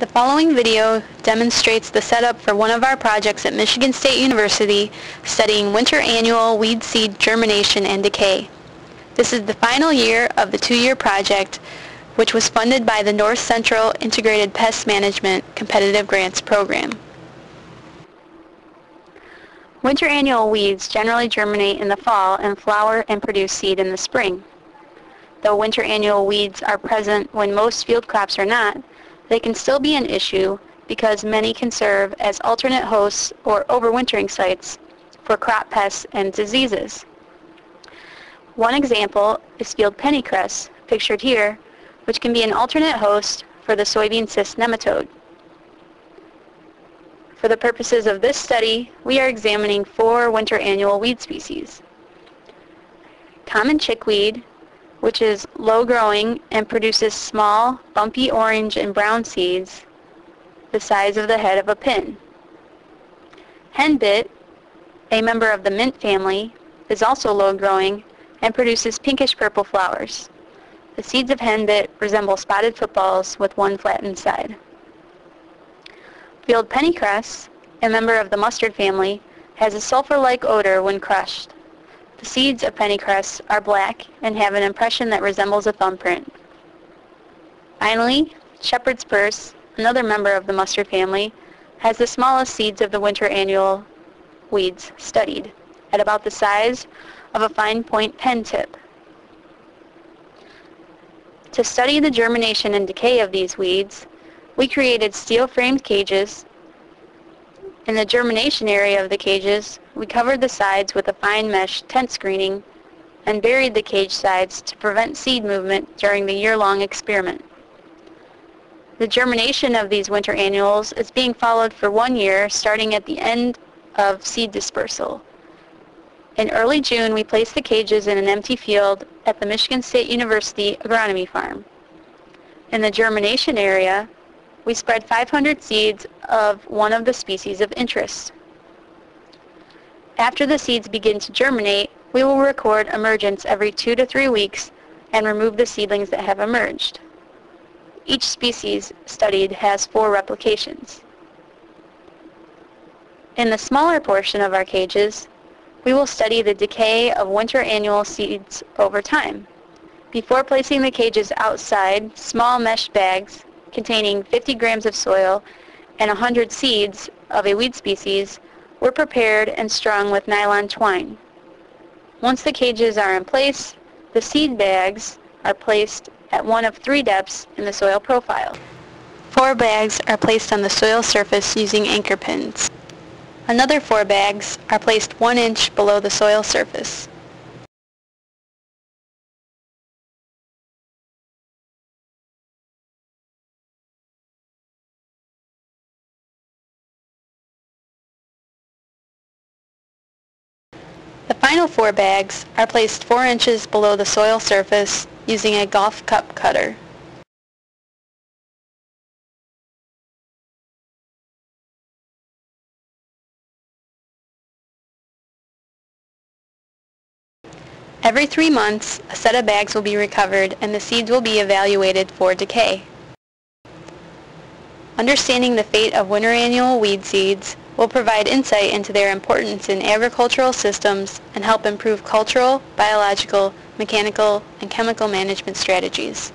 The following video demonstrates the setup for one of our projects at Michigan State University studying winter annual weed seed germination and decay. This is the final year of the two-year project which was funded by the North Central Integrated Pest Management Competitive Grants Program. Winter annual weeds generally germinate in the fall and flower and produce seed in the spring. Though winter annual weeds are present when most field crops are not, they can still be an issue because many can serve as alternate hosts or overwintering sites for crop pests and diseases. One example is field pennycress, pictured here, which can be an alternate host for the soybean cyst nematode. For the purposes of this study, we are examining four winter annual weed species. Common chickweed, which is low-growing and produces small, bumpy orange and brown seeds the size of the head of a pin. Henbit, a member of the mint family, is also low-growing and produces pinkish-purple flowers. The seeds of henbit resemble spotted footballs with one flattened side. Field pennycress, a member of the mustard family, has a sulfur-like odor when crushed. The seeds of pennycress are black and have an impression that resembles a thumbprint. Finally, shepherd's purse, another member of the mustard family, has the smallest seeds of the winter annual weeds studied, at about the size of a fine point pen tip. To study the germination and decay of these weeds, we created steel-framed cages. In the germination area of the cages, we covered the sides with a fine mesh tent screening and buried the cage sides to prevent seed movement during the year-long experiment. The germination of these winter annuals is being followed for one year starting at the end of seed dispersal. In early June, we placed the cages in an empty field at the Michigan State University Agronomy Farm. In the germination area, we spread 500 seeds of one of the species of interest. After the seeds begin to germinate, we will record emergence every two to three weeks and remove the seedlings that have emerged. Each species studied has four replications. In the smaller portion of our cages, we will study the decay of winter annual seeds over time. Before placing the cages outside, small mesh bags containing 50 grams of soil and 100 seeds of a weed species were prepared and strung with nylon twine. Once the cages are in place, the seed bags are placed at one of three depths in the soil profile. Four bags are placed on the soil surface using anchor pins. Another four bags are placed one inch below the soil surface. Final four bags are placed four inches below the soil surface using a golf cup cutter. Every three months, a set of bags will be recovered and the seeds will be evaluated for decay. Understanding the fate of winter annual weed seeds will provide insight into their importance in agricultural systems and help improve cultural, biological, mechanical, and chemical management strategies.